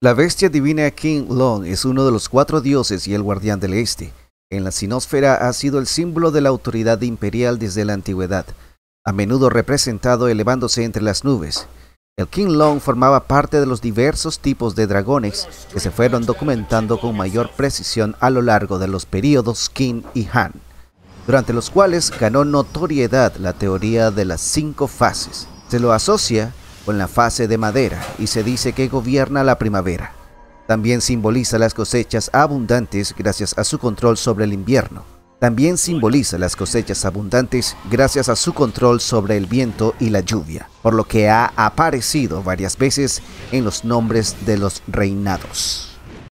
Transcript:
La bestia divina King Long es uno de los cuatro dioses y el guardián del este. En la sinosfera ha sido el símbolo de la autoridad imperial desde la antigüedad, a menudo representado elevándose entre las nubes. El King Long formaba parte de los diversos tipos de dragones que se fueron documentando con mayor precisión a lo largo de los períodos Qin y Han, durante los cuales ganó notoriedad la teoría de las cinco fases. Se lo asocia con la fase de madera y se dice que gobierna la primavera. También simboliza las cosechas abundantes gracias a su control sobre el invierno. También simboliza las cosechas abundantes gracias a su control sobre el viento y la lluvia, por lo que ha aparecido varias veces en los nombres de los reinados.